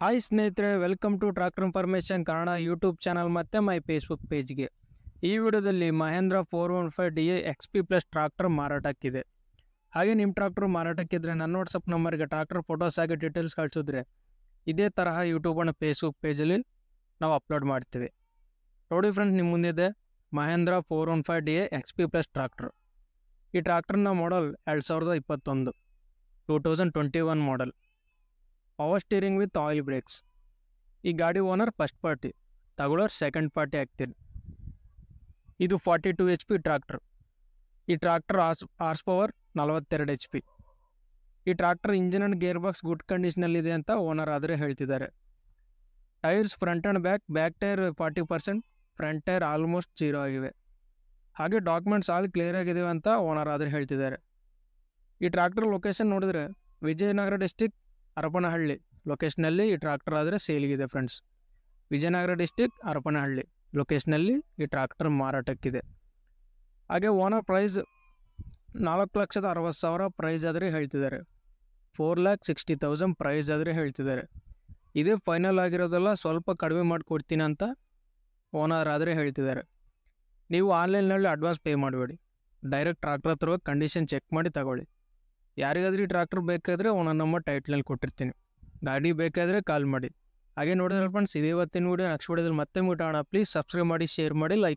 Hi ಸ್ನೇಹಿತರೆ welcome to tractor information Kannada YouTube channel ಮತ್ತು my Facebook ಪೇಜ್ಗೆ ಈ ವಿಡಿಯೋದಲ್ಲಿ Mahindra four one five D A X P plus tractor ಮಾರಾಟಕ್ಕಿದೆ. ಹಾಗೆ ನಿಮ್ಮ ಟ್ರಾಕ್ಟರ್ ಮಾರಾಟಕ್ಕಿದ್ರೆ ನನ್ನ ವಾಟ್ಸಪ್ ನಂಬರ್ಗೆ ಟ್ರಾಕ್ಟರ್ ಫೋಟೋಸ್ ಹಾಗೆ ಡೀಟೇಲ್ಸ್ ಕಳಿಸಿದ್ರೆ ಇದೇ ತರಹ ಯೂಟ್ಯೂಬ್ ಫೇಸ್ಬುಕ್ ಪೇಜಲ್ಲಿ ನಾವು ಅಪ್ಲೋಡ್ ಮಾಡ್ತೀವಿ. ನೋಡಿ ಫ್ರೆಂಡ್ಸ್ ನಿಮ್ಮ ಮುಂದಿದೆ Mahindra four one five D A X P plus tractor ಈ ಟ್ರಾಕ್ಟರ್ನ ಮಾಡಲ್ ಎರಡು ಸಾವಿರದ ಇಪ್ಪತ್ತೊಂದು two thousand twenty one model power steering with oil brakes ಈ ಗಾಡಿ ಓನರ್ ಫಸ್ಟ್ ಪಾರ್ಟಿ ತಗೊಳ್ಳೋರು ಸೆಕೆಂಡ್ ಪಾರ್ಟಿ ಆಗ್ತೀರಿ. ಇದು forty two H P tractor ಈ ಟ್ರಾಕ್ಟರ್ ಆರ್ಸ್ ಆರ್ಸ್ ಪವರ್ ನಲವತ್ತೆರಡು ಎಚ್ ಪಿ ಈ tractor engine and gear box good ಕಂಡೀಷನಲ್ಲಿದೆ ಅಂತ owner ಆದರೆ ಹೇಳ್ತಿದ್ದಾರೆ. Tyres front and back back tyre forty percent front tyre almost zero ಆಗಿವೆ. ಹಾಗೆ ಡಾಕ್ಯುಮೆಂಟ್ಸ್ ಆಲ್ ಕ್ಲಿಯರ್ ಆಗಿದೆ ಅಂತ ಓನರ್ ಆದರೆ ಹೇಳ್ತಿದ್ದಾರೆ. ಈ ಟ್ರಾಕ್ಟರ್ ಲೊಕೇಶನ್ ನೋಡಿದ್ರೆ ವಿಜಯನಗರ ಡಿಸ್ಟಿಕ್ ಹರಪನಹಳ್ಳಿ ಲೊಕೇಶ್ನಲ್ಲಿ ಈ ಟ್ರಾಕ್ಟರ್ ಆದರೆ ಸೇಲ್ಗಿದೆ ಫ್ರೆಂಡ್ಸ್ ವಿಜಯನಗರ ಡಿಸ್ಟಿಕ್ ಹರಪನಹಳ್ಳಿ ಲೊಕೇಶ್ನಲ್ಲಿ ಈ ಟ್ರಾಕ್ಟರ್ ಮಾರಾಟಕ್ಕಿದೆ. ಹಾಗೆ ಓನರ್ ಪ್ರೈಸ್ ನಾಲ್ಕು ಲಕ್ಷದ ಅರವತ್ತು ಸಾವಿರ ಪ್ರೈಸ್ ಆದರೆ ಹೇಳ್ತಿದ್ದಾರೆ. Four lakh sixty thousand price ಆದರೆ ಹೇಳ್ತಿದ್ದಾರೆ. ಇದೇ ಫೈನಲ್ ಆಗಿರೋದೆಲ್ಲ ಸ್ವಲ್ಪ ಕಡಿಮೆ ಮಾಡಿಕೊಡ್ತೀನಿ ಅಂತ ಓನರ್ ಆದರೆ ಹೇಳ್ತಿದ್ದಾರೆ. ನೀವು ಆನ್ಲೈನ್ನಲ್ಲಿ ಅಡ್ವಾನ್ಸ್ ಪೇ ಮಾಡಬೇಡಿ. ಡೈರೆಕ್ಟ್ ಟ್ರಾಕ್ಟರ್ ಹತ್ರ ಕಂಡೀಷನ್ ಚೆಕ್ ಮಾಡಿ ತಗೊಳ್ಳಿ. ಯಾರಿಗಾದ್ರೂ ಈ ಟ್ರ್ಯಾಕ್ಟರ್ ಬೇಕಾದರೆ ಓನರ್ ನಮ್ಮ ಟೈಟ್ಲಲ್ಲಿ ಕೊಟ್ಟಿರ್ತೀನಿ. ಗಾಡಿ ಬೇಕಾದರೆ ಕಾಲ್ ಮಾಡಿ. ಹಾಗೆ ನೋಡಿದ್ರೆ ಫ್ರೆಂಡ್ಸ್ ಇವತ್ತಿನ ವೀಡಿಯೋ ನೆಕ್ಸ್ಟ್ ವೀಡಿಯೋದಲ್ಲಿ ಮತ್ತೆ ಮುಟ್ಟೋಣ ಪ್ಲೀಸ್ ಸಬ್ಸ್ಕ್ರೈಬ್ ಮಾಡಿ ಶೇರ್ ಮಾಡಿ ಲೈಕ್